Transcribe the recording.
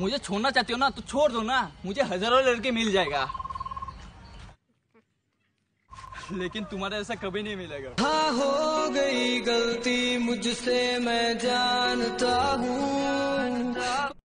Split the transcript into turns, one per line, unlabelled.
मुझे छोड़ना चाहती हो ना तो छोड़ दो ना। मुझे हज़ारों लड़के मिल जाएगा। लेकिन तुम्हारा ऐसा कभी नहीं मिलेगा।
हाँ हो गई गलती, मुझसे मैं जानता हूँ।